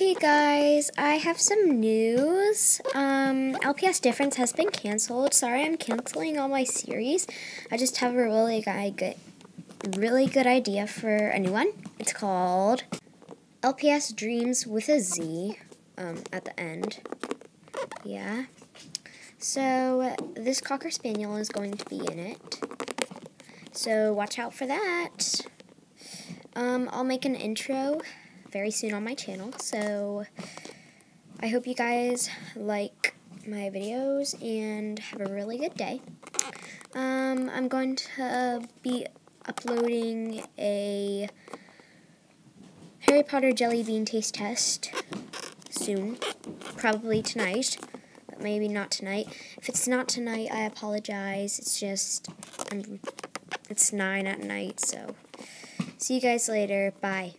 Hey guys, I have some news. Um, LPS Difference has been canceled. Sorry, I'm canceling all my series. I just have a really good, really good idea for a new one. It's called LPS Dreams with a Z um, at the end. Yeah. So this Cocker Spaniel is going to be in it. So watch out for that. Um, I'll make an intro very soon on my channel. So I hope you guys like my videos and have a really good day. Um, I'm going to be uploading a Harry Potter Jelly Bean taste test soon, probably tonight, but maybe not tonight. If it's not tonight, I apologize. It's just, I'm, it's 9 at night, so see you guys later. Bye.